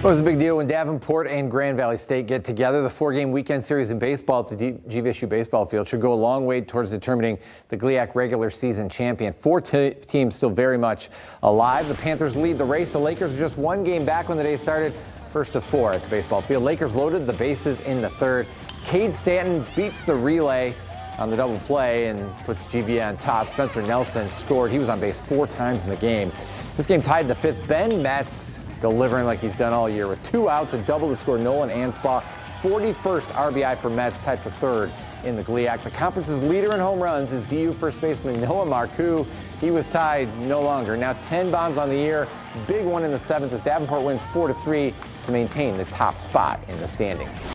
Well, it was a big deal when Davenport and Grand Valley State get together. The four-game weekend series in baseball at the GVSU baseball field should go a long way towards determining the GLIAC regular season champion. Four teams still very much alive. The Panthers lead the race. The Lakers are just one game back when the day started. First to four at the baseball field. Lakers loaded the bases in the third. Cade Stanton beats the relay on the double play and puts GVA on top. Spencer Nelson scored. He was on base four times in the game. This game tied the fifth. Ben Mets delivering like he's done all year with two outs, a double to score Nolan Anspaugh. 41st RBI for Mets, tied for third in the GLIAC. The conference's leader in home runs is DU first baseman Noah Marcoux. He was tied no longer. Now 10 bombs on the year. Big one in the seventh as Davenport wins 4 to 3 to maintain the top spot in the standings.